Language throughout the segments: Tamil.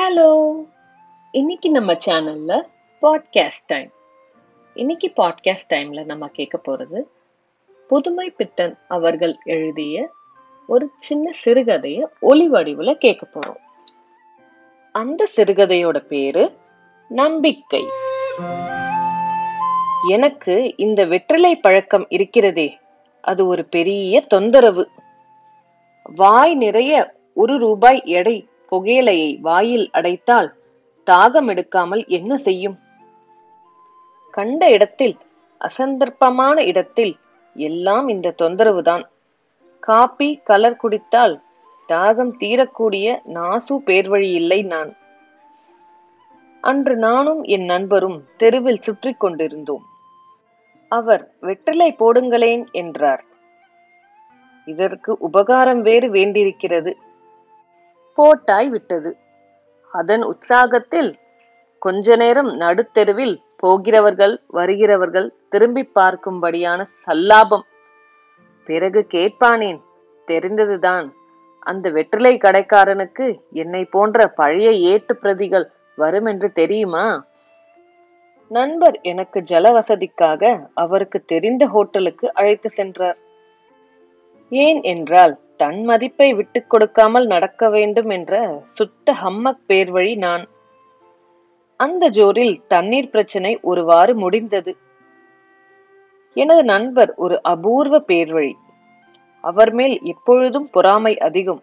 ஹலோ இன்னைக்கு நம்ம சேனல்ல பாட்காஸ்ட் டைம் இன்னைக்கு பாட்காஸ்ட் டைம்ல நம்ம கேட்க போறது புதுமை பித்தன் அவர்கள் எழுதிய ஒரு சின்ன சிறுகதைய ஒளி வடிவுல கேட்க போறோம். அந்த சிறுகதையோட பேரு நம்பிக்கை. எனக்கு இந்த வெற்றிலை பழக்கம் இருக்கிறதே அது ஒரு பெரிய தொந்தரவு. வாய் நிறைய ஒரு ரூபாய் எடை புகையிலையை வாயில் அடைத்தால் தாகம் எடுக்காமல் என்ன செய்யும்? கண்ட இடத்தில் அசந்தர்ப்பமான இடத்தில் எல்லாம் இந்த தொந்தரவுதான். காப்பி கலர் குடித்தால் தாகம் தீரக்கூடிய நாசு பேர்வழி இல்லை நான். அன்று நானும் என் நண்பரும் தெருவில் சுற்றி கொண்டிருந்தோம். அவர் வெற்றிலை போடுங்களேன் என்றார். இதற்கு உபகாரம் வேறு வேண்டியிருக்கிறது. போட்டாய் விட்டது. அதன் உற்சாகத்தில் கொஞ்ச நேரம் நடுத்தெருவில் போகிறவர்கள் வருகிறவர்கள் திரும்பி பார்க்கும்படியான சல்லாபம். பிறகு கேட்பானேன் தெரிந்ததுதான். அந்த வெற்றிலை கடைக்காரனுக்கு என்னை போன்ற பழைய ஏட்டு பிரதிகள் வரும் என்று தெரியுமா? நண்பர் எனக்கு ஜல வசதிக்காக அவருக்கு தெரிந்த ஹோட்டலுக்கு அழைத்து சென்றார். ஏன் என்றால் தன் மதிப்பை விட்டு கொடுக்காமல் நடக்க வேண்டும் என்ற சுத்த ஹம்மக் பேர் வழி நான். அந்த ஜோரில் தண்ணீர் பிரச்சனை ஒருவாறு முடிந்தது. எனது நண்பர் ஒரு அபூர்வ பேர்வழி அவர் மேல் எப்பொழுதும் பொறாமை அதிகம்.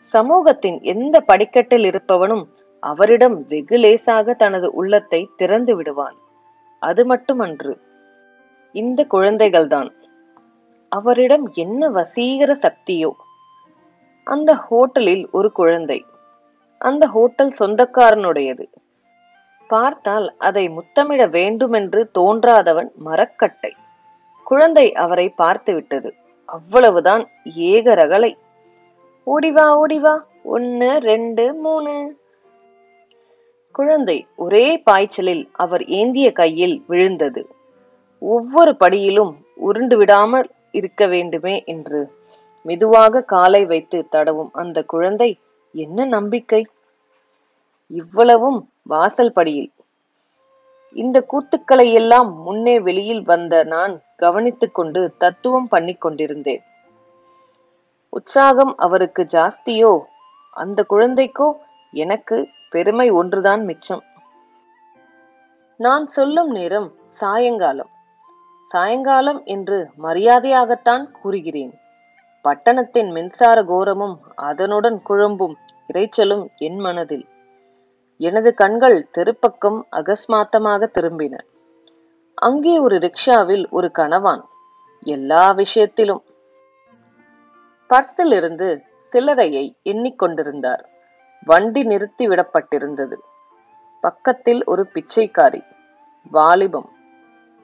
சமூகத்தின் எந்த படிக்கட்டில் இருப்பவனும் அவரிடம் வெகு லேசாக தனது உள்ளத்தை திறந்து விடுவான். அது மட்டுமன்று. இந்த குழந்தைகள்தான். அவரிடம் என்ன வசீகர சக்தியோ? அந்த ஹோட்டலில் ஒரு குழந்தை. அந்த ஹோட்டல் சொந்தக்காரனுடையது. பார்த்தால் அதை முத்தமிட வேண்டுமென்று தோன்றாதவன் மரக்கட்டை. குழந்தை அவரை பார்த்து விட்டது அவ்வளவுதான் ஏக ரகலை. ஓடிவா ஓடிவா. ஒன்னு ரெண்டு மூணு. குழந்தை ஒரே பாய்ச்சலில் அவர் ஏந்திய கையில் விழுந்தது. ஒவ்வொரு படியிலும் உருண்டு விடாமல் இருக்க வேண்டுமே என்று. மெதுவாக காலை வைத்து தடவும் அந்த குழந்தை என்ன நம்பிக்கை? இவ்வளவும் வாசல் படியில். இந்த கூத்துக்களை எல்லாம் முன்னே வெளியில் வந்த நான் கவனித்துக் கொண்டு தத்துவம் பண்ணி கொண்டிருந்தேன். உற்சாகம் அவருக்கு ஜாஸ்தியோ? அந்த குழந்தைக்கோ? எனக்கு பெருமை ஒன்றுதான் மிச்சம். நான் சொல்லும் நேரம் சாயங்காலம். சாயங்காலம் என்று மரியாதையாகத்தான் கூறுகிறேன். பட்டணத்தின் மின்சார கோரமும் அதனுடன் குழம்பும் இறைச்சலும் என் மனதில். எனது கண்கள் தெருப்பக்கம் அகஸ்மாத்தமாக திரும்பின. அங்கே ஒரு ரிக்ஷாவில் ஒரு கணவான். எல்லா விஷயத்திலும். பர்சில் இருந்து சில்லறையை எண்ணிக்கொண்டிருந்தார் வண்டி நிறுத்தி விடப்பட்டிருந்தது பக்கத்தில் ஒரு பிச்சைக்காரி. வாலிபம்.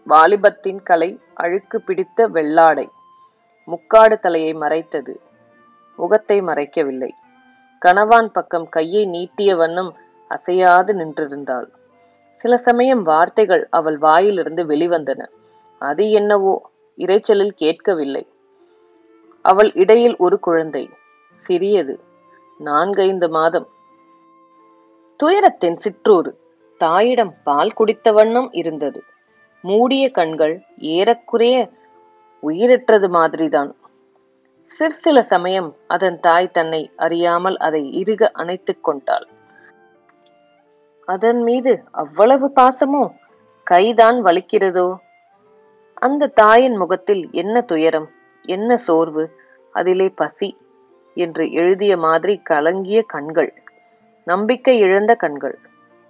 வாலிபத்தின் கலை அழுக்கு பிடித்த வெள்ளாடை. முக்காடு தலையை மறைத்தது. முகத்தை மறைக்கவில்லை. கணவான் பக்கம் கையை நீட்டிய வண்ணம் அசையாது நின்றிருந்தாள். சில சமயம் வார்த்தைகள் அவள் வாயிலிருந்து வெளிவந்தன. அது என்னவோ? இறைச்சலில் கேட்கவில்லை. அவள் இடையில் ஒரு குழந்தை. சிறியது. நான்கைந்து மாதம். துயரத்தின் சிற்றூறு. தாயிடம் பால் குடித்த வண்ணம் இருந்தது. மூடிய கண்கள் ஏறக்குறைய உயிரற்றது மாதிரிதான். சிற்சில சமயம் அதன் தாய் தன்னை அறியாமல் அதை இறுக அணைத்துக் கொண்டாள். அதன் மீது அவ்வளவு பாசமோ கைதான் வலிக்கிறதோ? அந்த தாயின் முகத்தில் என்ன துயரம் என்ன சோர்வு அதிலே பசி என்று எழுதிய மாதிரி கலங்கிய கண்கள் நம்பிக்கை இழந்த கண்கள்.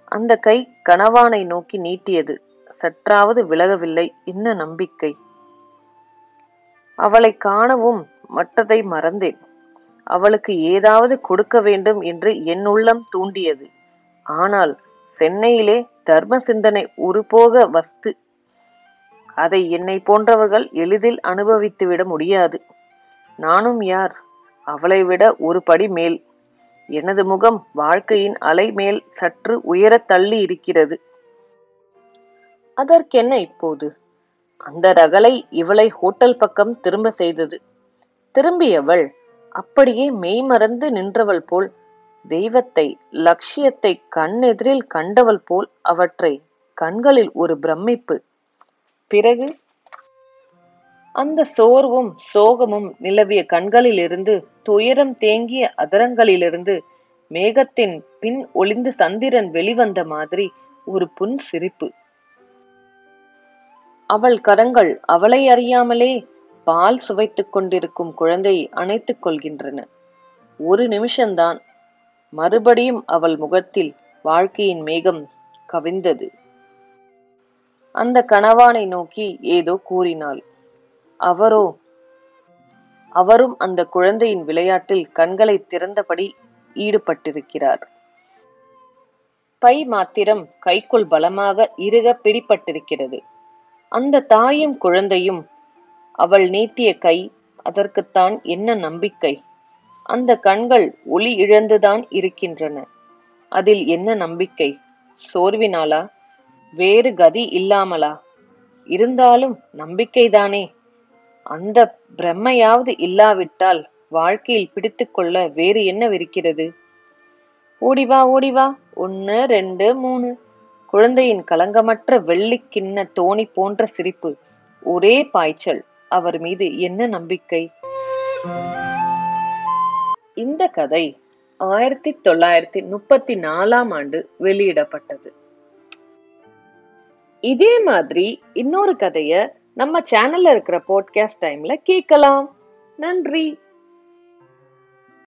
அந்த கை கணவானை நோக்கி நீட்டியது. சற்றாவது விலகவில்லை. என்ன நம்பிக்கை? அவளை காணவும் மற்றதை மறந்தேன். அவளுக்கு ஏதாவது கொடுக்க வேண்டும் என்று என் உள்ளம் தூண்டியது. ஆனால் சென்னையிலே தர்ம சிந்தனை உருபோக வஸ்து. அதை என்னை போன்றவர்கள் எளிதில் அனுபவித்துவிட முடியாது. நானும் யார்? அவளை விட ஒரு படி மேல். எனது முகம் வாழ்க்கையின் அலை மேல் சற்று உயரத் தள்ளி இருக்கிறது. அதற்கென்ன இப்போது? அந்த ரகளை இவளை ஹோட்டல் பக்கம் திரும்ப செய்தது. திரும்பியவள் அப்படியே மெய்மறந்து நின்றவள் போல் தெய்வத்தை லட்சியத்தை கண்ணெதிரில் கண்டவள் போல் அவற்றை கண்களில் ஒரு பிரமிப்பு. பிறகு? அந்த சோர்வும் சோகமும் நிலவிய கண்களிலிருந்து துயரம் தேங்கிய அதரங்களிலிருந்து மேகத்தின் பின் ஒளிந்து சந்திரன் வெளிவந்த மாதிரி ஒரு புன் சிரிப்பு அவள் கரங்கள் அவளை அறியாமலே பால் சுவைத்துக் கொண்டிருக்கும் குழந்தையை அணைத்துக் கொள்கின்றன. ஒரு நிமிஷம்தான் மறுபடியும் அவள் முகத்தில் வாழ்க்கையின் மேகம் கவிந்தது. அந்த கணவானை நோக்கி ஏதோ கூறினாள். அவரோ அவரும் அந்த குழந்தையின் விளையாட்டில் கண்களை திறந்தபடி ஈடுபட்டிருக்கிறார். பை மாத்திரம் கைக்குள் பலமாக இறுக பிடிப்பட்டிருக்கிறது. அந்த தாயும் குழந்தையும் அவள் நீட்டிய கை அதற்குத்தான் என்ன நம்பிக்கை? அந்த கண்கள் ஒளி இழந்துதான் இருக்கின்றன. அதில் என்ன நம்பிக்கை? சோர்வினாலா வேறு கதி இல்லாமலா? இருந்தாலும் நம்பிக்கைதானே. அந்த பிரம்மையாவது இல்லாவிட்டால் வாழ்க்கையில் பிடித்துக்கொள்ள வேறு என்னவிருக்கிறது? ஓடிவா ஓடிவா. ஒன்று ரெண்டு மூணு. குழந்தையின் கலங்கமற்ற வெள்ளிக்கிண்ண தோணி போன்ற சிரிப்பு. ஒரே பாய்ச்சல். அவர் மீது என்ன நம்பிக்கை? இந்த கதை ஆயிரத்தி தொள்ளாயிரத்தி முப்பத்தி நாலாம் ஆண்டு வெளியிடப்பட்டது. இதே மாதிரி இன்னொரு கதைய நம்ம சேனல்ல இருக்கிற போட்காஸ்ட் டைம்ல கேட்கலாம். நன்றி.